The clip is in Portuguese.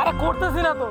আরে করতেছি না তো